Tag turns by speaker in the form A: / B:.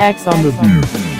A: X on the beat.